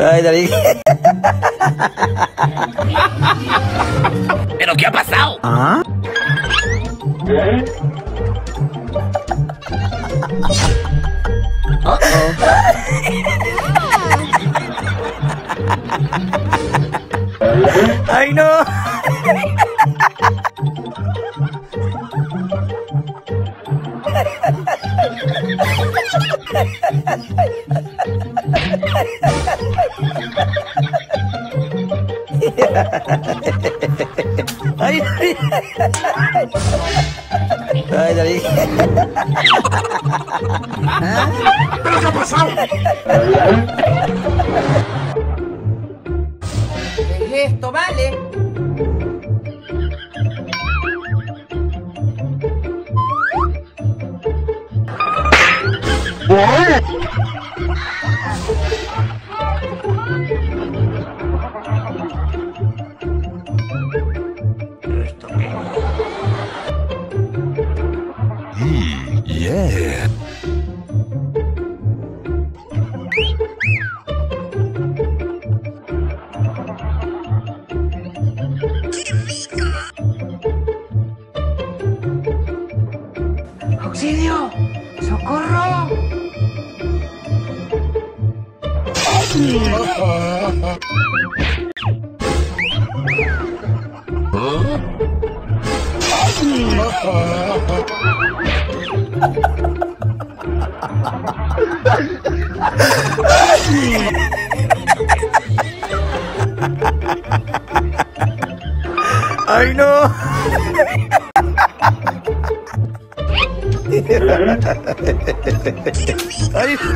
ay, David. ¿Pero qué ha pasado? ¿Ah? bumalik. What?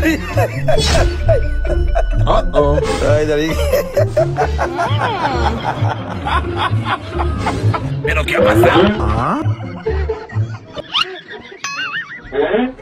¡Ay, ay! Uh-oh. ¡Ay, David! ¿Pero qué ha pasado? ¿Ah? ¡Ay,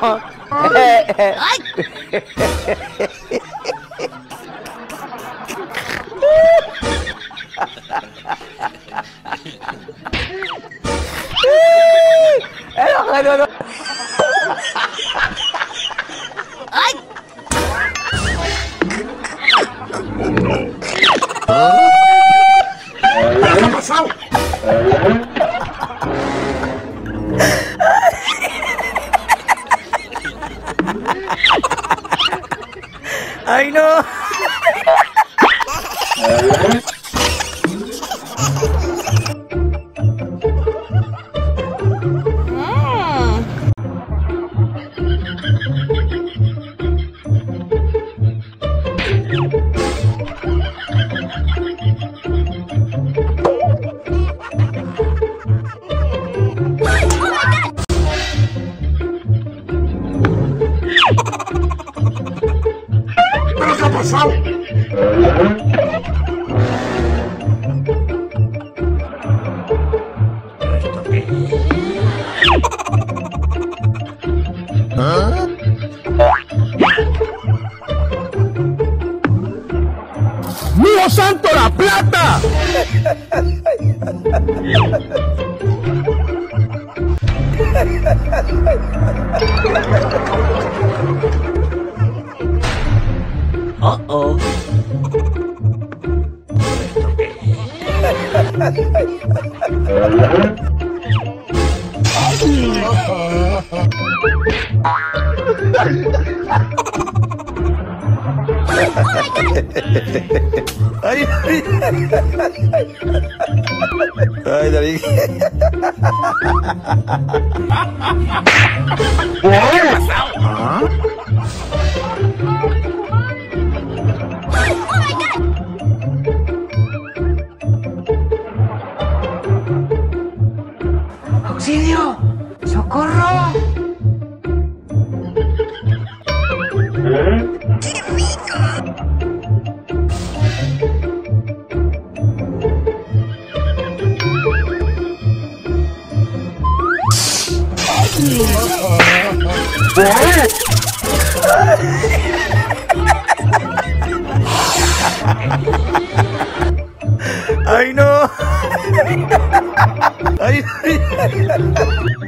哎 嘿。I know. I, I,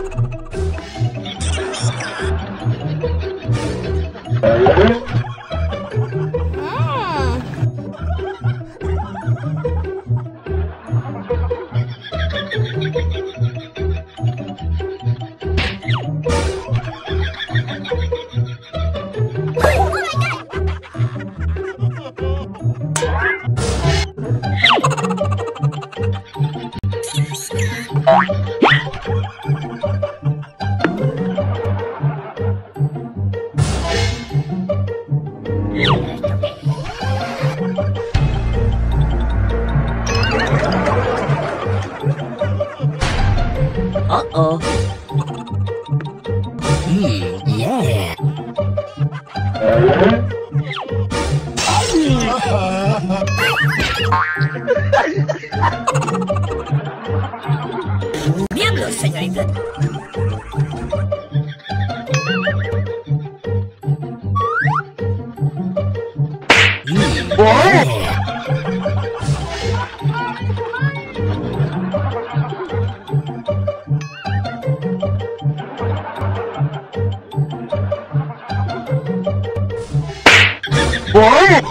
What?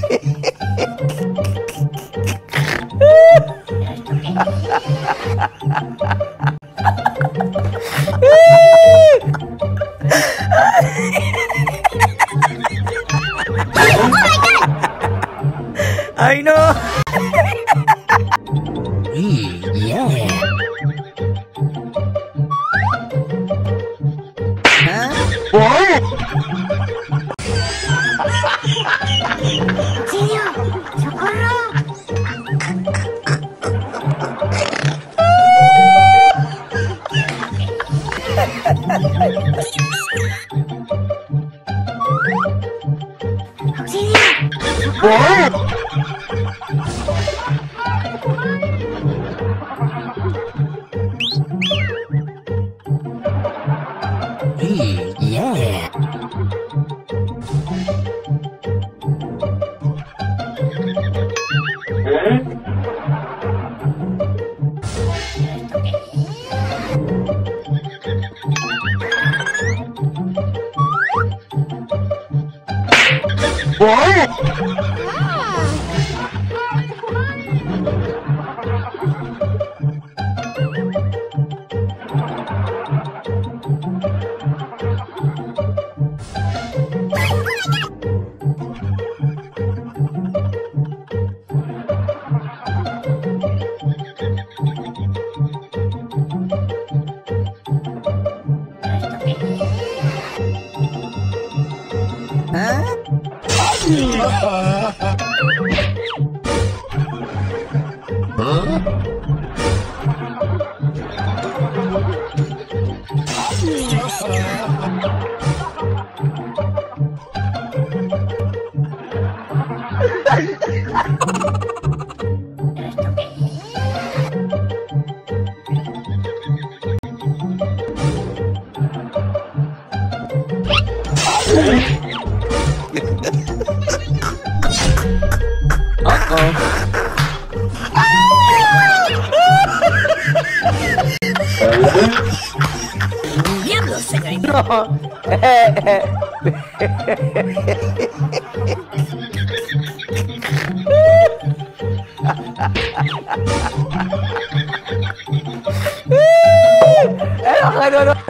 Whoa! Eh, aduh, aduh, aduh.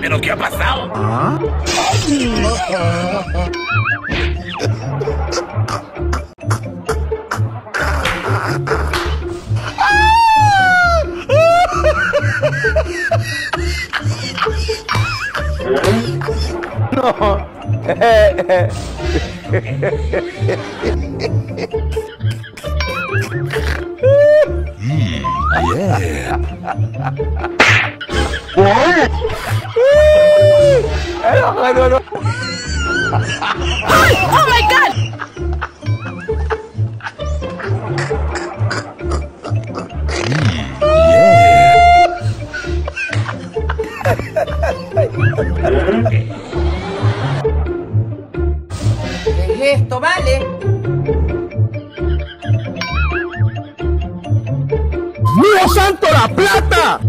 Pelo que quero passar! Ah? ¿Qué es esto, vale? ¡Dios santo, la plata!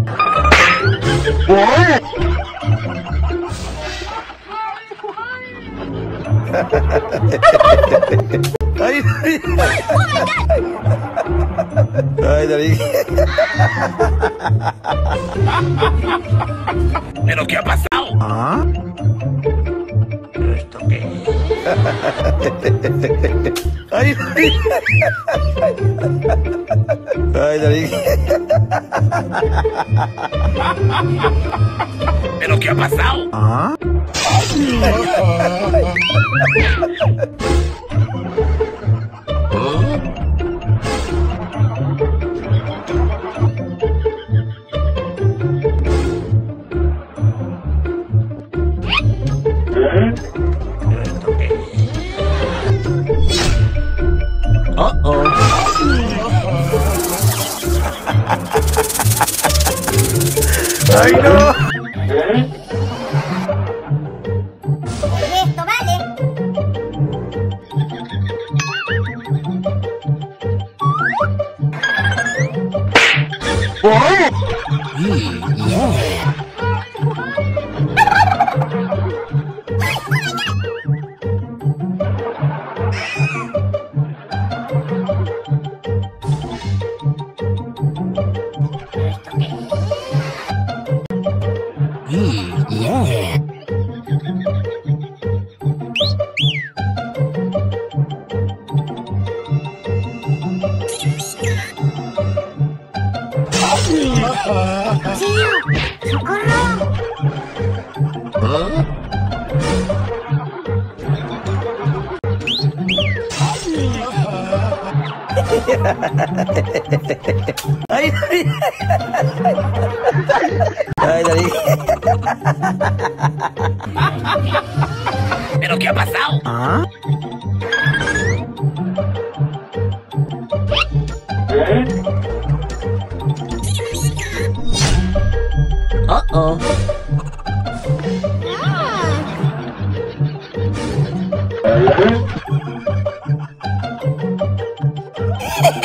Ay, ay. Ay, David. ¿Pero qué ha pasado? ¿Ah? Ay, ay. Ay, David. ¿Pero qué ha pasado? ¿Ah? Ay, no. Esto, vale. Mm,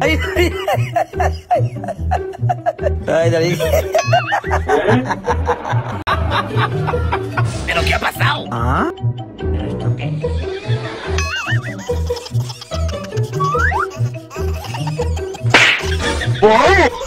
Ay, ay. Ay. ¿Pero qué ha pasado? Oh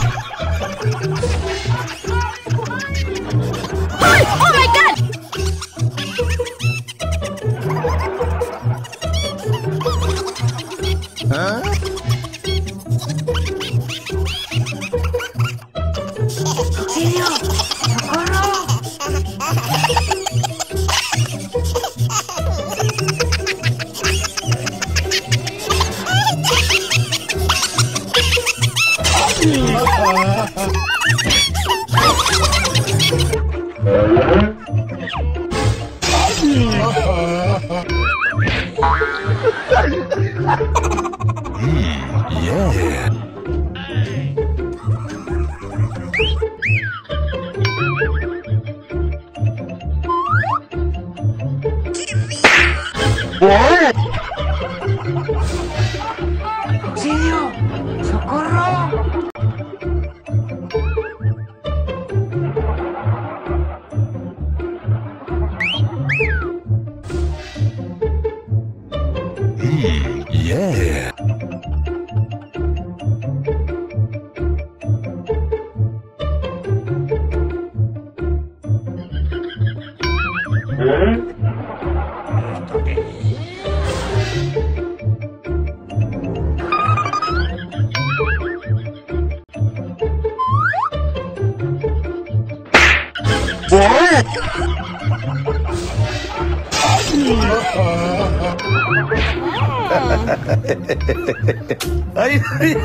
Ay, ay.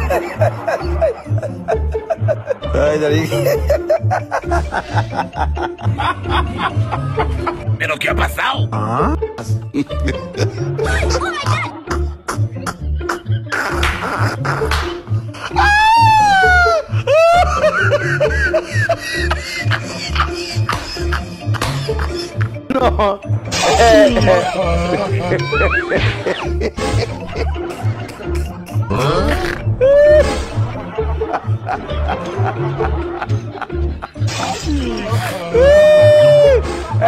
Ay, Darín. ¿Pero qué ha pasado? 哎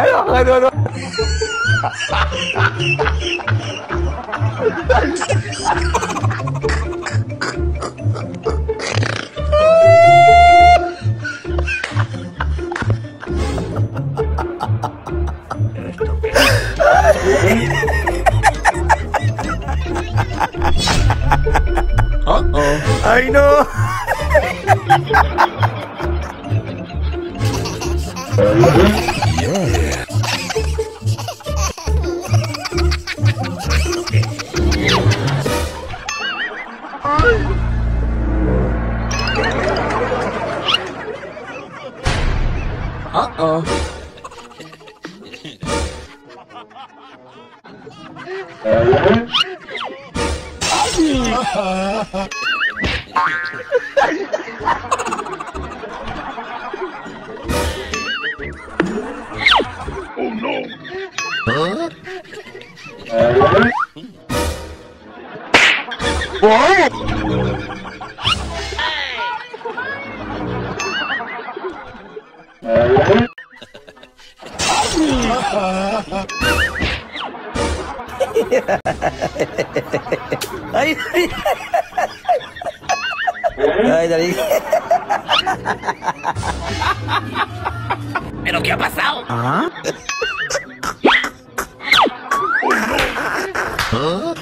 呀，还得了！哈哈！Como? Ai, ai, ai, dali. Eu não quero. Ah? Hã?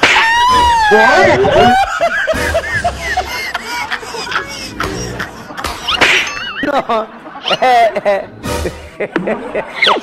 no.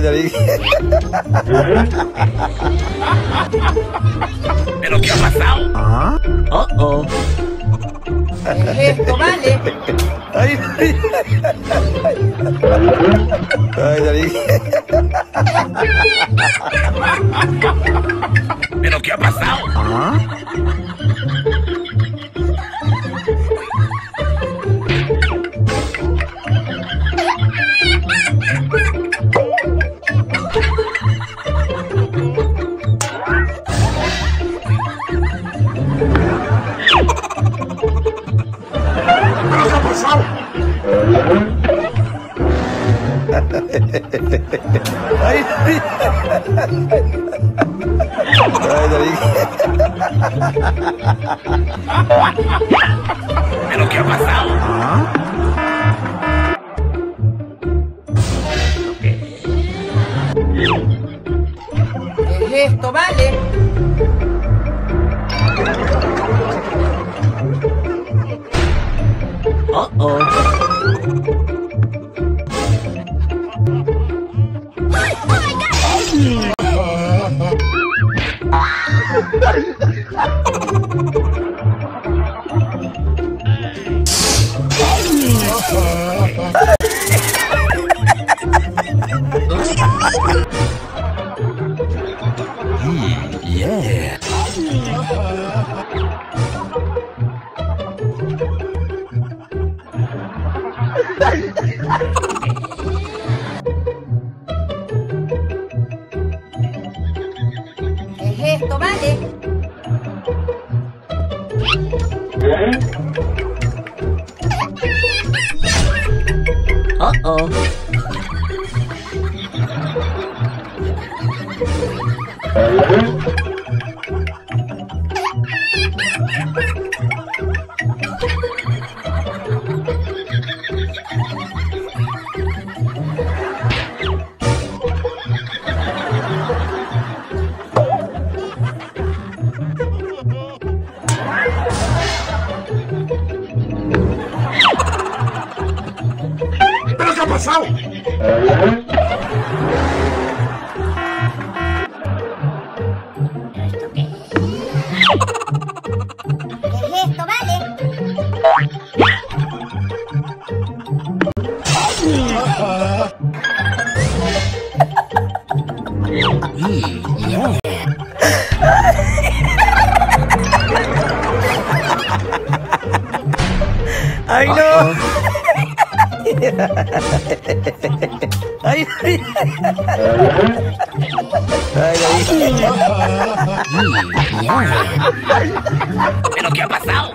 Darín. ¿Pero qué ha pasado? Uh-oh. Esto vale. Ay, ay, ay, Darín. Ay, esto, ¿vale? Uh-oh. ¿Pero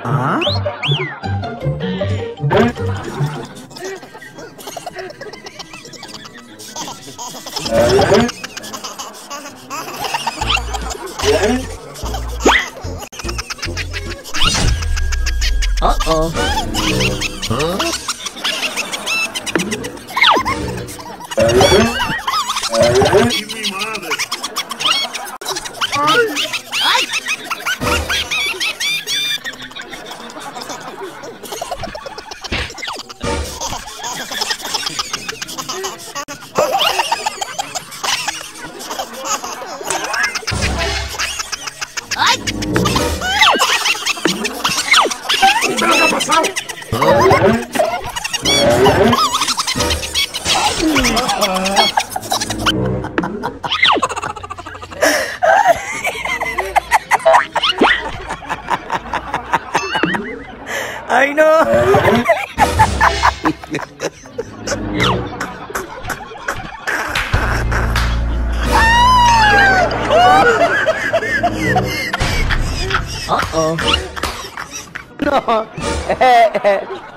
Huh?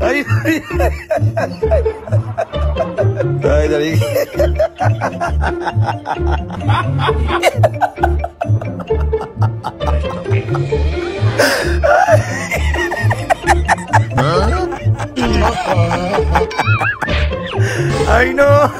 ¡Ay, ay! ¡Ay, Darín! ¡Ay, no!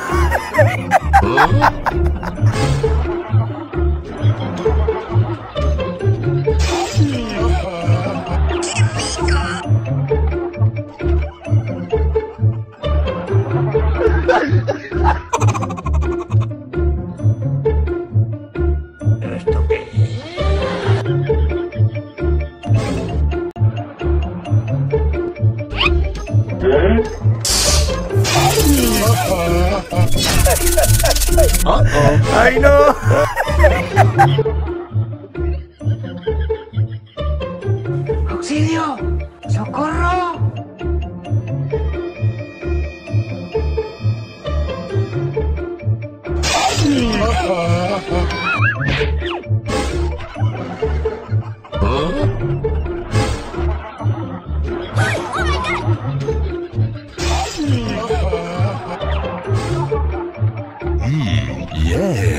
Yeah.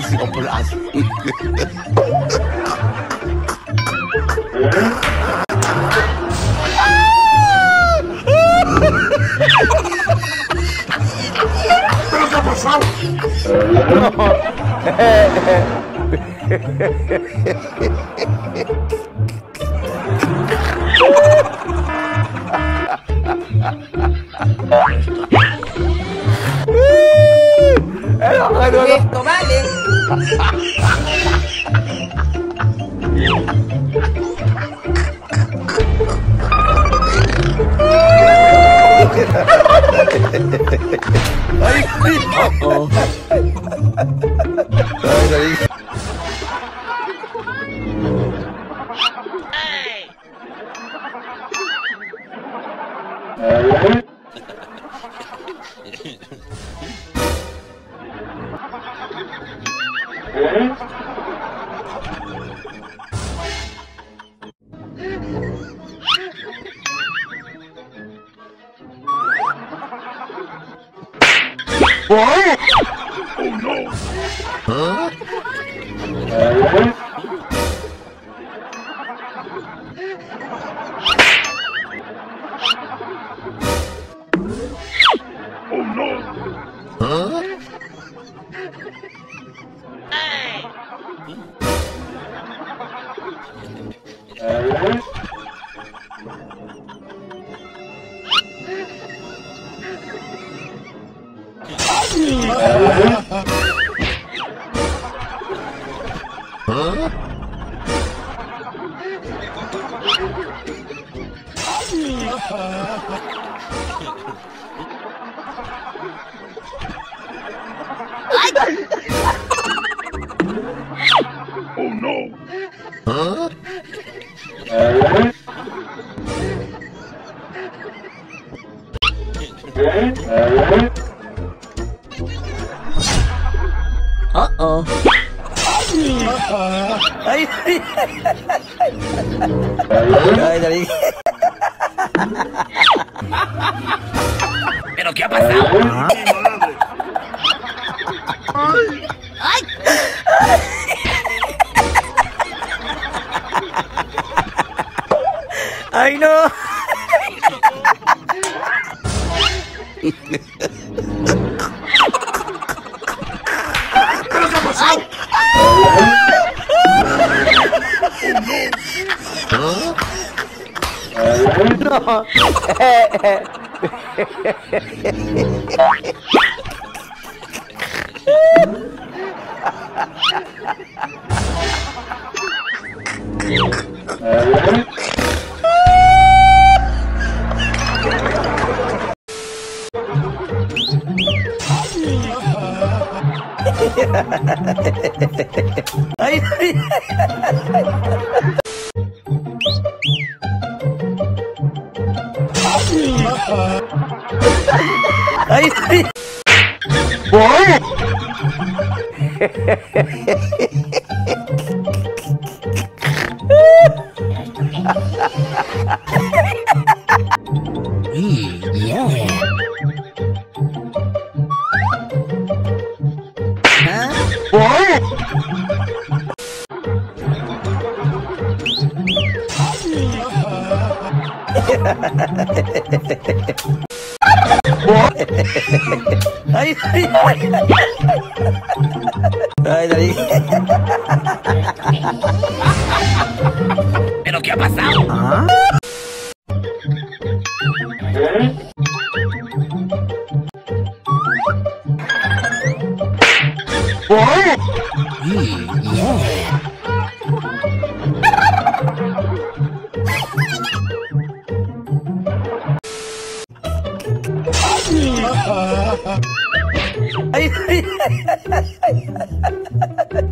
belle, c'est peut. hey, hey. oh no. Huh? Uh-oh. Uh-oh. Ay, ay, ay, ay. 啊 Ay, ay, ay, ay.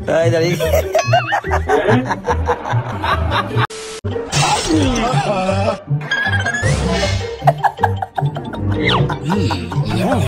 Ai, daí. Hum, yeah.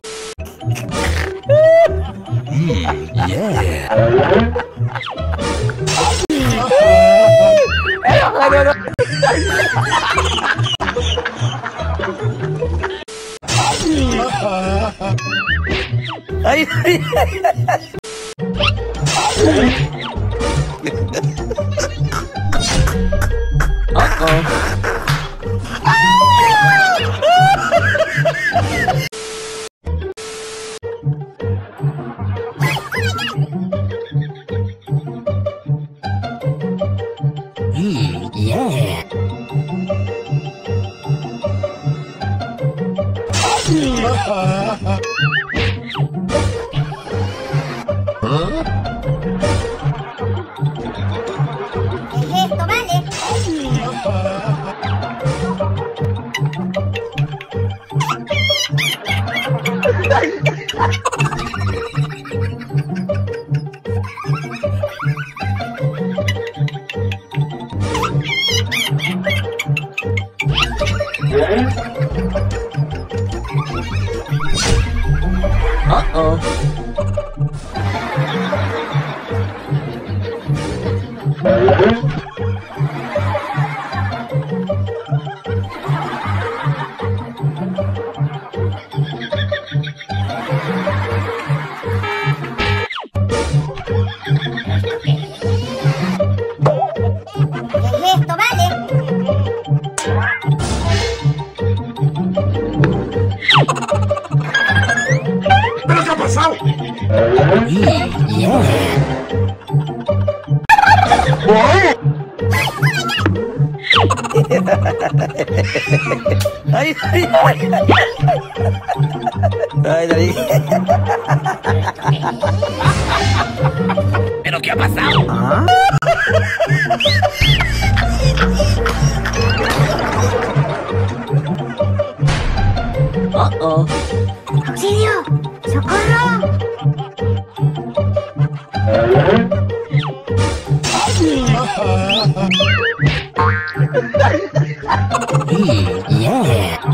Yeah.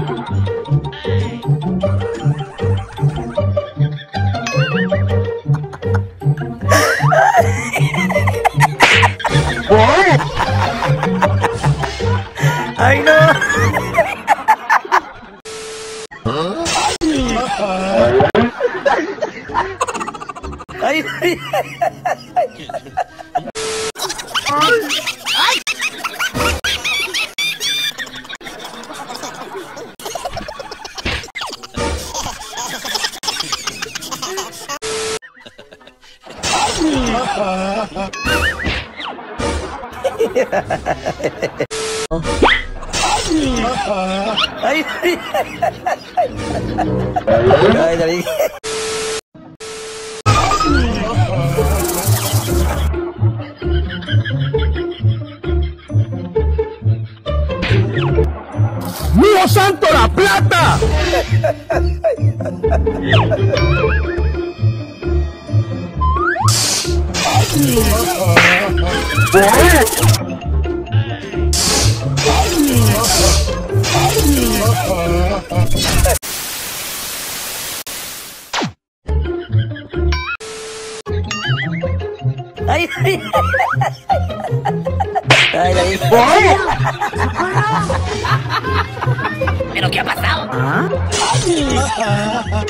Ay, David. ¿Pero qué ha pasado? Yeah.